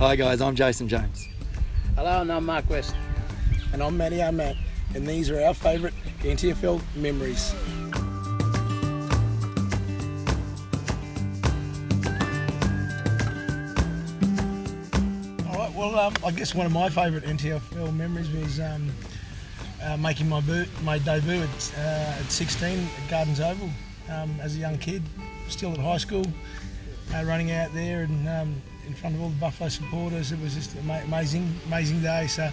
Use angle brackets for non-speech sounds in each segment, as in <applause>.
Hi guys, I'm Jason Jones. Hello, and I'm Mark West. And I'm Matty Matt, and these are our favourite NTFL memories. All right, well, um, I guess one of my favourite NTFL memories was um, uh, making my, boot, my debut at, uh, at 16 at Gardens Oval um, as a young kid, still at high school, uh, running out there and um, in front of all the Buffalo supporters. It was just an amazing, amazing day. So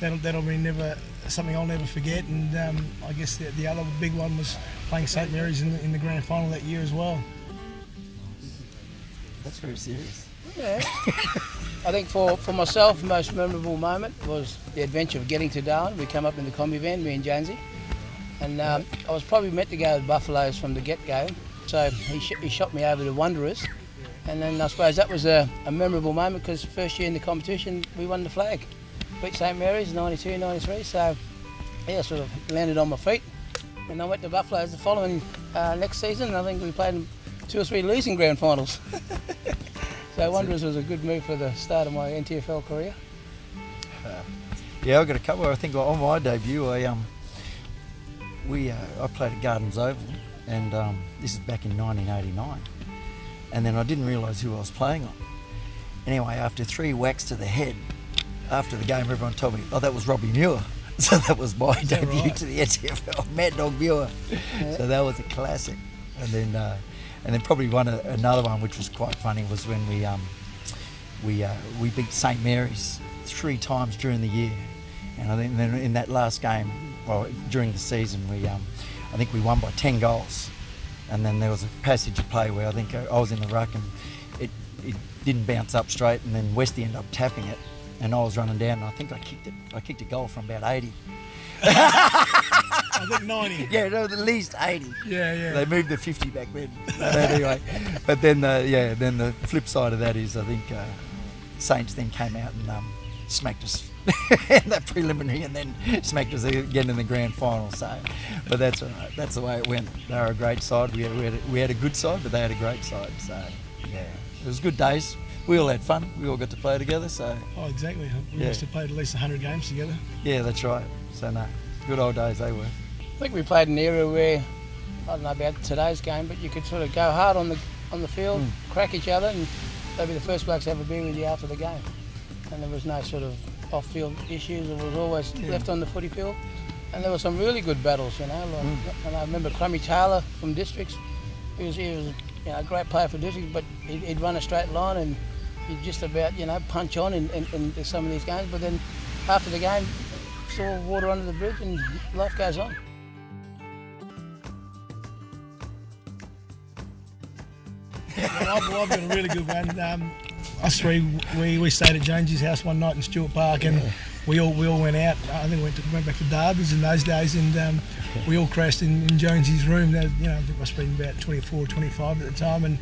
that'll that'll be never something I'll never forget. And um, I guess the, the, other big one was playing St Mary's in the, in the grand final that year as well. That's very serious. Yeah. <laughs> I think for, for myself, the most memorable moment was the adventure of getting to Darwin. We came up in the Kombi van, me and Jonesy. And um, I was probably meant to go to Buffaloes from the get-go. So he, sh he shot me over to Wanderers. And then I suppose that was a, a memorable moment because first year in the competition, we won the flag. Beat St Mary's 92, 93. So yeah, sort of landed on my feet. And I went to Buffaloes the following uh, next season. I think we played two or three losing grand finals. <laughs> so Wanderers was a good move for the start of my NTFL career. Uh, yeah, I got a couple. I think on my debut, I um, we uh, I played at Gardens Oval, and um, this is back in 1989 and then I didn't realise who I was playing on. Anyway, after three whacks to the head, after the game, everyone told me, oh, that was Robbie Muir. <laughs> So that was my debut right? to the NTFL, <laughs> Mad Dog Muir. Yeah. So that was a classic. And then, uh, and then probably one uh, another one which was quite funny was when we um, we uh, we beat St Mary's three times during the year, and I think then in that last game, well during the season, we um, I think we won by ten goals and then there was a passage of play where I think I was in the ruck and it, it didn't bounce up straight, and then Westy ended up tapping it, and I was running down, and I think I kicked it. I kicked a goal from about 80. I think 90. <laughs> Yeah, no, at least 80. Yeah, yeah. They moved the 50 back then. but anyway, but then, the, yeah, then the flip side of that is I think uh, Saints then came out and um, smacked us <laughs> in that preliminary and then smacked us again in the grand final. So, but that's all right. That's the way it went. They were a great side. We had, we had, a, we had a good side, but they had a great side. So, yeah, it was good days. We all had fun. We all got to play together. So. Oh, exactly. We yeah. must have played at least 100 games together. Yeah, that's right. So no, good old days they were. I think we played an era where I don't know about today's game, but you could sort of go hard on the on the field, mm. crack each other, and they'd be the first blokes to ever be with you after the game. And there was no sort of off-field issues. It was always yeah. left on the footy field. And there were some really good battles, you know. Like, mm. And I remember Crummy Taylor from Districts. He was, he was you know, a great player for Districts, but he'd, he'd run a straight line and he'd just about, you know, punch on in, in, in some of these games. But then after the game, saw water under the bridge and life goes on. <laughs> I've been a really good one. Um, us three, we, we stayed at Jonesy's house one night in Stuart Park, and we all we all went out. I think we went, to, went back to Darby's in those days, and um, we all crashed in, in Jonesy's room. That, you know, it must have been about 24, 25 at the time, and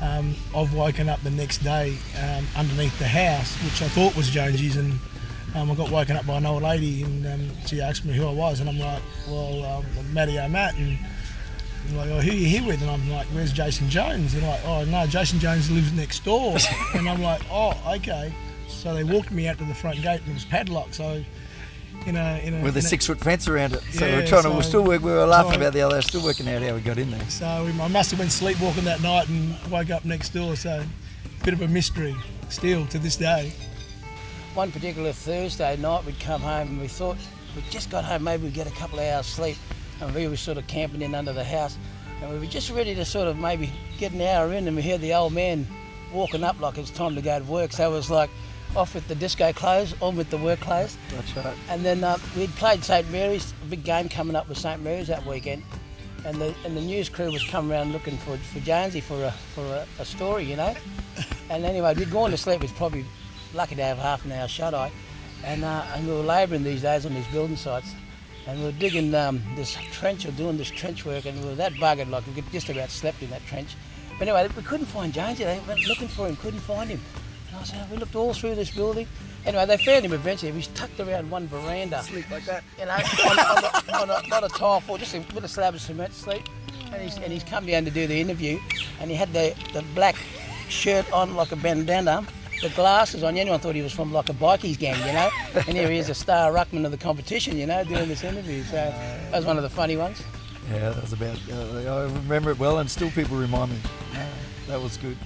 um, I've woken up the next day um, underneath the house, which I thought was Jonesy's, and um, I got woken up by an old lady, and um, she asked me who I was, and I'm like, well, um, Matty O'Matt, and they're like, oh, who are you here with? And I'm like, where's Jason Jones? They're like, oh, no, Jason Jones lives next door. <laughs> and I'm like, oh, okay. So they walked me out to the front gate and it was padlocked. So, you know, in a, with a six foot fence around it. So yeah, we're trying so, to, we're still work, we were laughing so about the other, still working out how we got in there. So I must have been sleepwalking that night and woke up next door. So, a bit of a mystery still to this day. One particular Thursday night, we'd come home and we thought we just got home, maybe we'd get a couple of hours sleep and we were sort of camping in under the house and we were just ready to sort of maybe get an hour in and we heard the old man walking up like it's time to go to work. So it was like off with the disco clothes on with the work clothes. That's right. And then uh, we'd played St Mary's a big game coming up with St Mary's that weekend. And the and the news crew was coming around looking for for Jonesy for a for a, a story you know? <laughs> And anyway we'd gone to sleep. Was probably lucky to have half an hour shut eye and, uh, and we were labouring these days on these building sites and we were digging um, this trench or doing this trench work, and we were that buggered, like we could just about slept in that trench. But anyway, we couldn't find Jonesy. They went looking for him, couldn't find him. And I said, we looked all through this building. Anyway, they found him eventually. He was tucked around one veranda. Sleep like that. You know, on, on, a, on a, not a tile floor, just a, with a slab of cement sleep. And he's, and he's come down to do the interview, and he had the, the black shirt on like a bandana, the glasses on. Anyone thought he was from like a bikies gang, you know. And here he is, a star ruckman of the competition, you know, doing this interview. So that was one of the funny ones. Yeah, that was about. Uh, I remember it well, and still people remind me. Uh, that was good.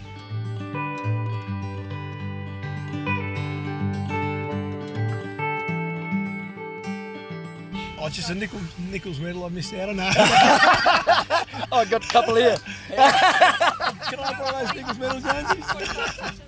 Oh, just a Nichols, Nichols medal I missed out on. No. Oh, <laughs> I got a couple here. <laughs> Can I borrow those Nichols medals, Jonesy? <laughs>